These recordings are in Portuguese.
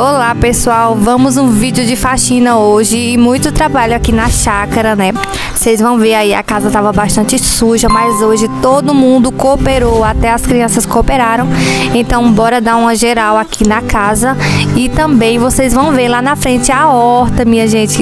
Olá pessoal, vamos um vídeo de faxina hoje e muito trabalho aqui na chácara, né? Vocês vão ver aí, a casa tava bastante suja, mas hoje todo mundo cooperou, até as crianças cooperaram. Então bora dar uma geral aqui na casa e também vocês vão ver lá na frente a horta, minha gente,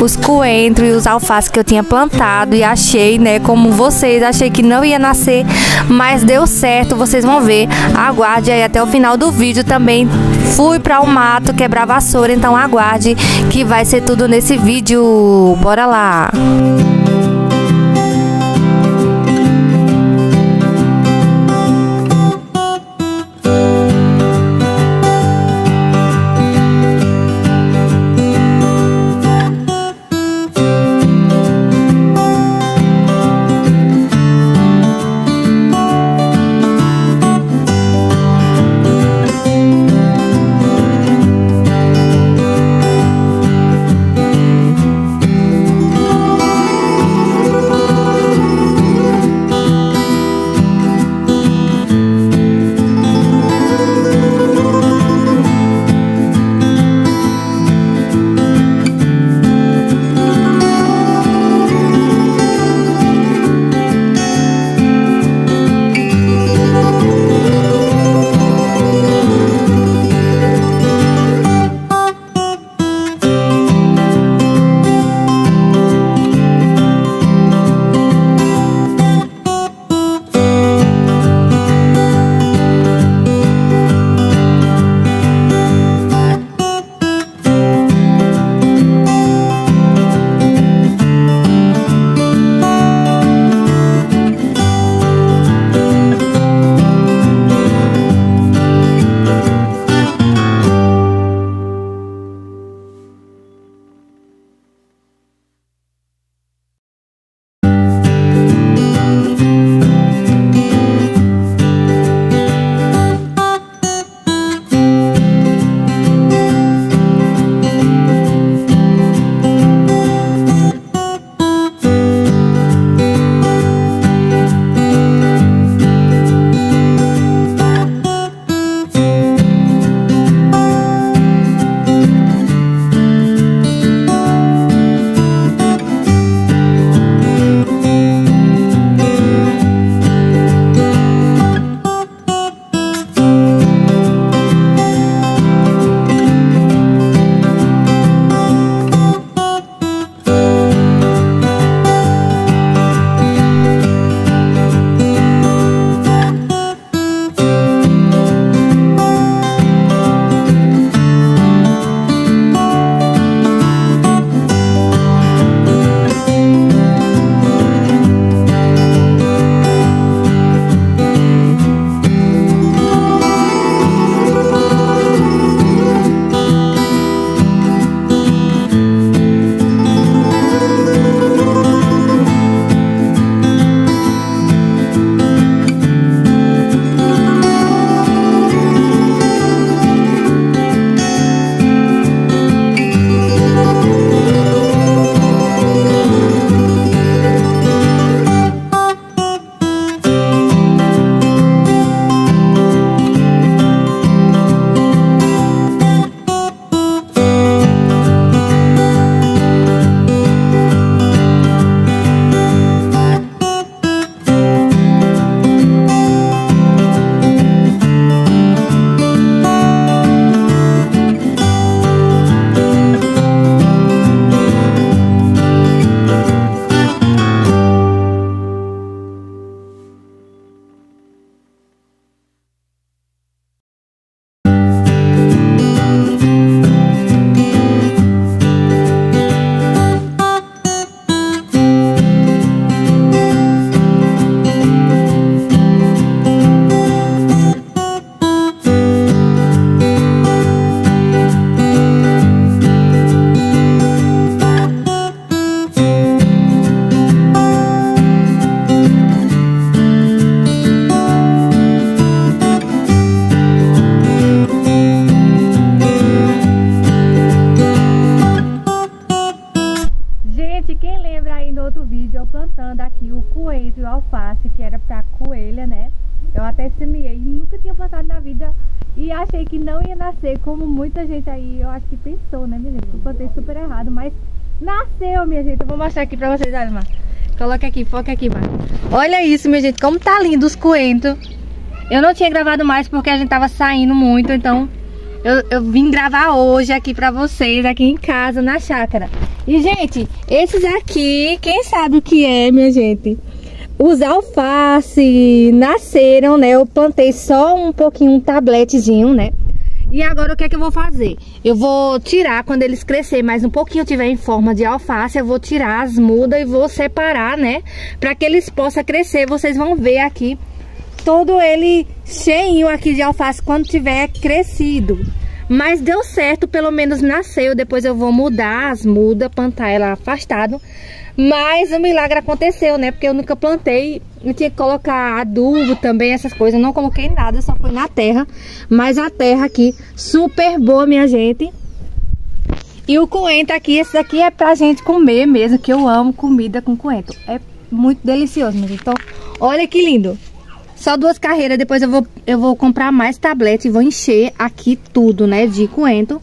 os coentros e os alfaces que eu tinha plantado e achei, né, como vocês, achei que não ia nascer, mas deu certo, vocês vão ver. Aguarde aí até o final do vídeo também. Fui para o mato quebrar vassoura, então aguarde que vai ser tudo nesse vídeo. Bora lá. E como muita gente aí, eu acho que pensou, né, minha gente? Eu plantei super errado, mas nasceu, minha gente. Eu vou mostrar aqui pra vocês, olha. Coloca aqui, foca aqui, Mar. Olha isso, minha gente, como tá lindo os coentros. Eu não tinha gravado mais porque a gente tava saindo muito, então eu, eu vim gravar hoje aqui pra vocês, aqui em casa, na chácara. E, gente, esses aqui, quem sabe o que é, minha gente? Os alface nasceram, né? Eu plantei só um pouquinho, um tabletezinho, né? E agora o que é que eu vou fazer? Eu vou tirar, quando eles crescer mais um pouquinho, tiver em forma de alface, eu vou tirar as mudas e vou separar, né? Pra que eles possam crescer. Vocês vão ver aqui todo ele cheinho aqui de alface quando tiver crescido. Mas deu certo, pelo menos nasceu. Depois eu vou mudar as mudas, plantar ela afastado. Mas o milagre aconteceu, né? Porque eu nunca plantei. Eu tinha que colocar adubo também, essas coisas. Eu não coloquei nada, só foi na terra. Mas a terra aqui, super boa, minha gente. E o coentro aqui, esse daqui é pra gente comer mesmo, que eu amo comida com coentro. É muito delicioso, gente. Então, olha que lindo. Só duas carreiras, depois eu vou, eu vou comprar mais tablete e vou encher aqui tudo, né, de coentro.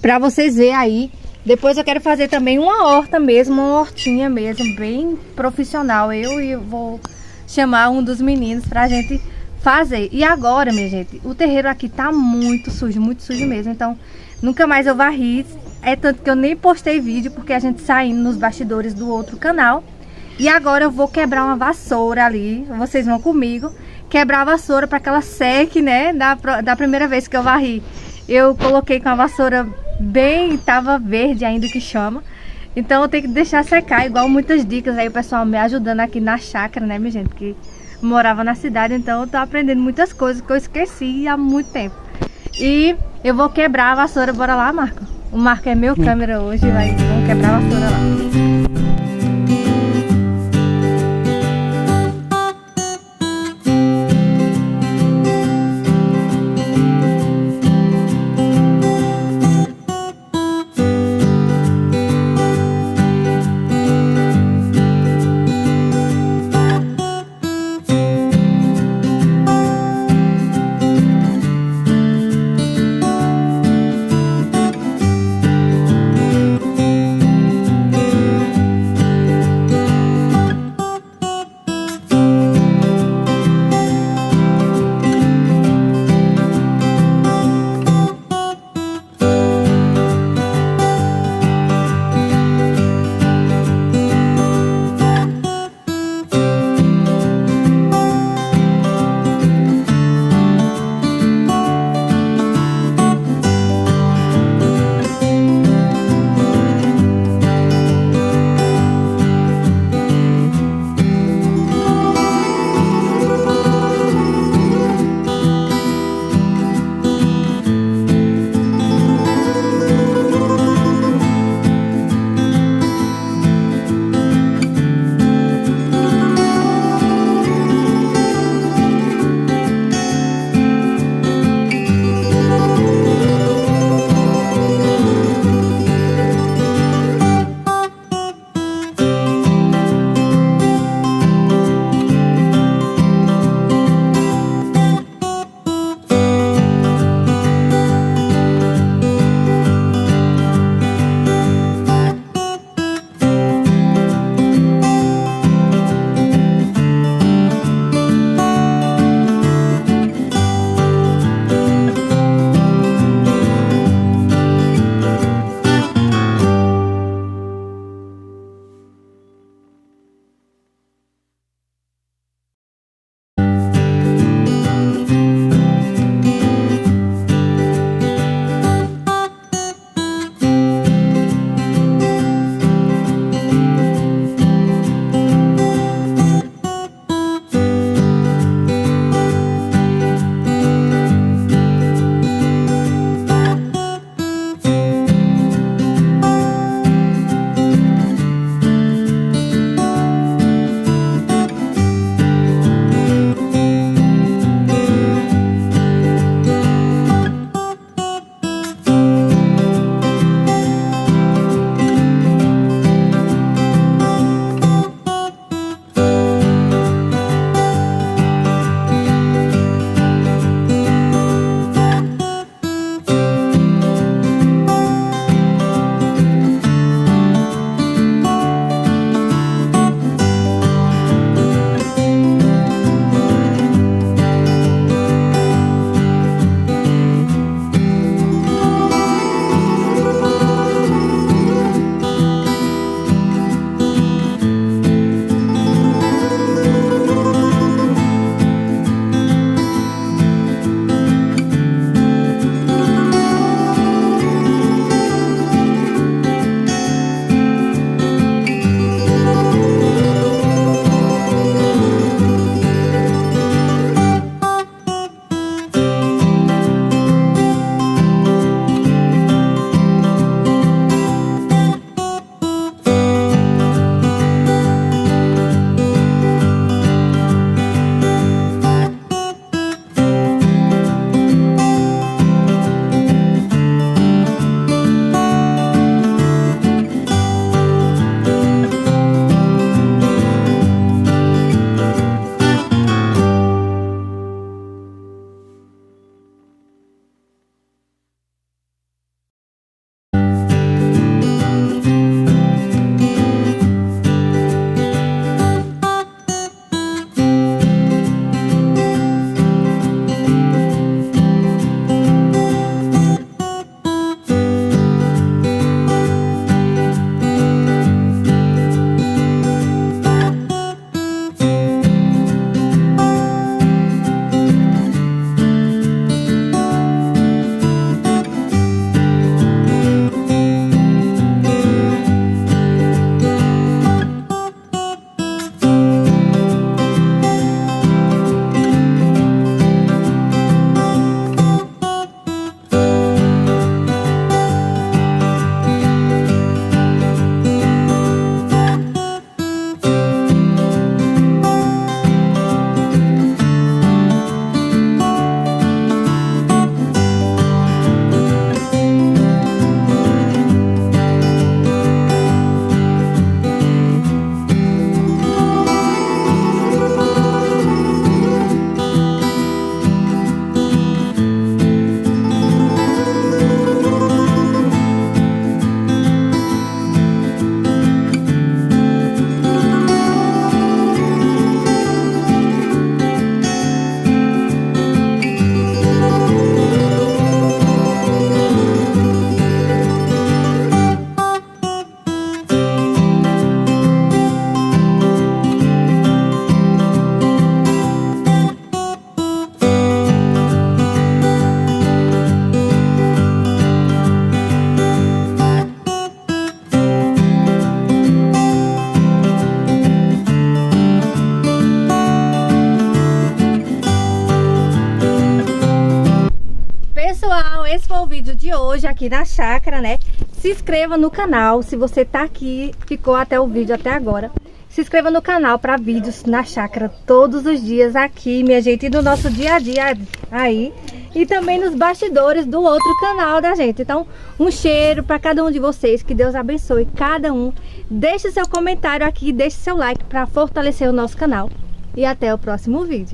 Pra vocês verem aí. Depois eu quero fazer também uma horta mesmo, uma hortinha mesmo, bem profissional. Eu e vou chamar um dos meninos pra gente fazer. E agora, minha gente, o terreiro aqui tá muito sujo, muito sujo mesmo. Então, nunca mais eu varri. É tanto que eu nem postei vídeo, porque a gente saindo nos bastidores do outro canal. E agora eu vou quebrar uma vassoura ali, vocês vão comigo, quebrar a vassoura para que ela seque, né, da, da primeira vez que eu varri. Eu coloquei com a vassoura bem, tava verde ainda que chama. Então eu tenho que deixar secar, igual muitas dicas aí o pessoal me ajudando aqui na chácara, né, minha gente, que morava na cidade, então eu tô aprendendo muitas coisas que eu esqueci há muito tempo. E eu vou quebrar a vassoura, bora lá, Marco? O Marco é meu câmera hoje, vai, vamos quebrar a vassoura lá. De hoje aqui na chácara, né? Se inscreva no canal, se você tá aqui, ficou até o vídeo até agora. Se inscreva no canal para vídeos na chácara todos os dias aqui, minha gente, e no nosso dia a dia aí. E também nos bastidores do outro canal da gente. Então, um cheiro para cada um de vocês, que Deus abençoe cada um. Deixe seu comentário aqui, deixe seu like para fortalecer o nosso canal. E até o próximo vídeo.